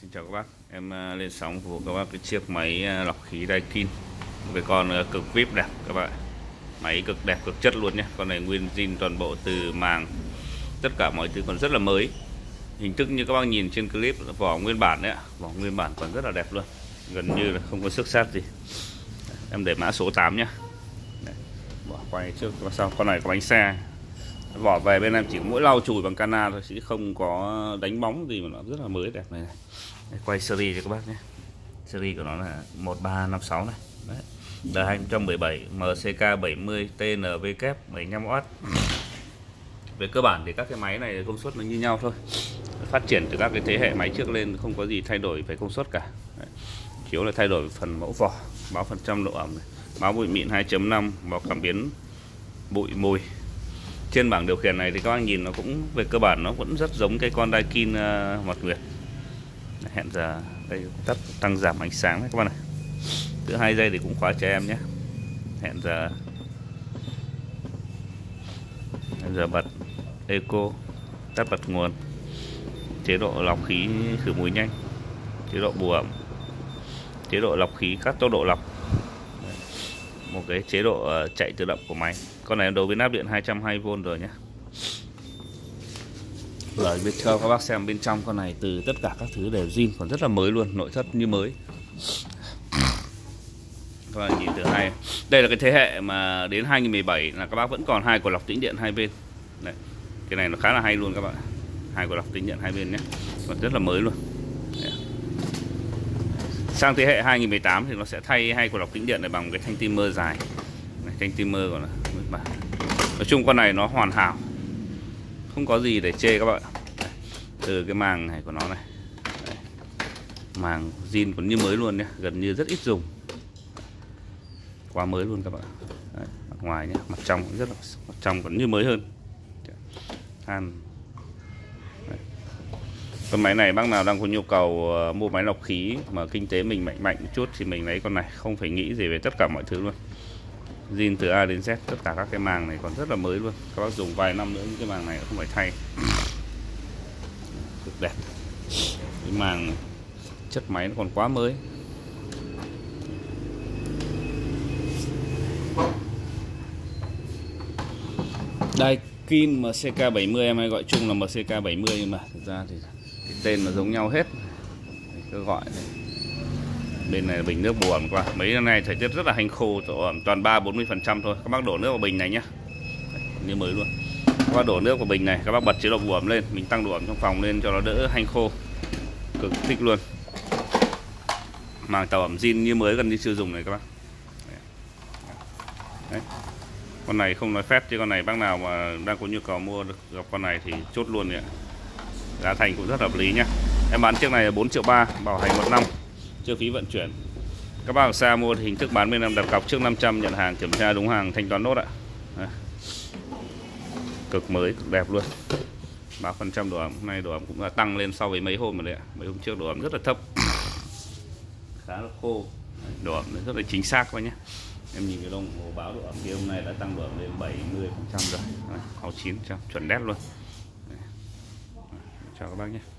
Xin chào các bác, em à, lên sóng phục vụ các bác cái chiếc máy à, lọc khí Daikin. Với con à, cực vip đẹp các bạn Máy cực đẹp, cực chất luôn nhé. Con này nguyên zin toàn bộ từ màng. Tất cả mọi thứ còn rất là mới. Hình thức như các bác nhìn trên clip Vỏ nguyên bản đấy ạ. Vỏ nguyên bản còn rất là đẹp luôn. Gần như là không có sức sát gì. Em để mã số 8 nhé Bỏ quay trước và sau Con này có bánh xe vỏ về bên em chỉ mỗi lau chùi bằng cana thôi chứ không có đánh bóng gì mà nó rất là mới đẹp này, này. Đây, quay series cho các bác nhé series của nó là 1356 này Đấy. đời 217 MCK 70 TNV kép 75W về cơ bản thì các cái máy này công suất nó như nhau thôi phát triển từ các cái thế hệ máy trước lên không có gì thay đổi về công suất cả Đấy. chiếu là thay đổi phần mẫu vỏ báo phần trăm độ ẩm này. báo bụi mịn 2.5 báo cảm biến bụi mùi trên bảng điều khiển này thì các bác nhìn nó cũng về cơ bản nó vẫn rất giống cái con Daikin ờ, uh, mặt Nguyệt. Hẹn giờ đây tắt tăng giảm ánh sáng đấy các bạn này thứ hai giây thì cũng khóa cho em nhé. Hẹn giờ. Hẹn giờ bật eco tắt bật nguồn. Chế độ lọc khí khử mùi nhanh. Chế độ bù ẩm. Chế độ lọc khí các tốc độ lọc một cái chế độ ờ, chạy tự động của máy. Con này đầu biến áp điện 220V rồi nhé Rồi biết cho các bác xem bên trong con này từ tất cả các thứ đều zin còn rất là mới luôn nội thất như mới. Các bạn nhìn từ hai. Đây là cái thế hệ mà đến 2017 là các bác vẫn còn hai cột lọc tĩnh điện hai bên. Đấy. cái này nó khá là hay luôn các bạn hai cột lọc tĩnh điện hai bên nhé. Còn rất là mới luôn sang thế hệ 2018 thì nó sẽ thay hai cột lọc tĩnh điện này bằng cái thanh timer dài. Này, thanh timer còn là nói chung con này nó hoàn hảo. Không có gì để chê các bạn. Đây, từ cái màng này của nó này. Đây. màng zin còn như mới luôn nhé gần như rất ít dùng. Quá mới luôn các bạn. Đấy, mặt ngoài nhé mặt trong cũng rất là mặt trong còn như mới hơn. Dạ. Than con máy này bác nào đang có nhu cầu ờ, mua máy lọc khí mà kinh tế mình mạnh mạnh một chút thì mình lấy con này, không phải nghĩ gì về tất cả mọi thứ luôn. Zin từ A đến Z, tất cả các cái màng này còn rất là mới luôn. Các bác dùng vài năm nữa, những cái màng này không phải thay. Cực đẹp. Cái màng chất máy nó còn quá mới. Đây, Kim MCK70 em hay gọi chung là MCK70 nhưng mà. Thực ra thì tên nó giống nhau hết. Cứ gọi bên này là bình nước bù ẩm qua mấy năm nay thời tiết rất là hanh khô độ ẩm toàn ba, bốn mươi phần trăm thôi. Các bác đổ nước vào bình này nhá. Như mới luôn. Các bác đổ nước vào bình này, các bác bật chế độ bù ẩm lên. Mình tăng độ ẩm trong phòng lên cho nó đỡ hanh khô. Cực thích luôn. Màng tàu ẩm zin như mới gần như chưa dùng này các bác. Đấy. con này không nói phép chứ, con này bác nào mà đang có nhu cầu mua được gặp con này thì chốt luôn ạ giá thành cũng rất hợp lý nhé em bán chiếc này là 4 triệu ba, bảo hành một năm, chưa phí vận chuyển. Các bác ở xa mua thì hình thức bán bên em đặt cọc trước 500 nhận hàng, kiểm tra đúng hàng, thanh toán nốt ạ. Cực mới, cực đẹp luôn. Ba phần trăm độ ẩm, hôm nay độ ẩm cũng là tăng lên so với mấy hôm rồi đấy ạ. Mấy hôm trước độ ẩm rất là thấp. Khá là khô. Độ ẩm rất là chính xác quá nhé em nhìn cái đồng hồ báo độ ẩm kia hôm nay đã tăng độ ẩm lên 70 phần trăm rồi. 69 trăm, chuẩn đét luôn chào các bác nhé.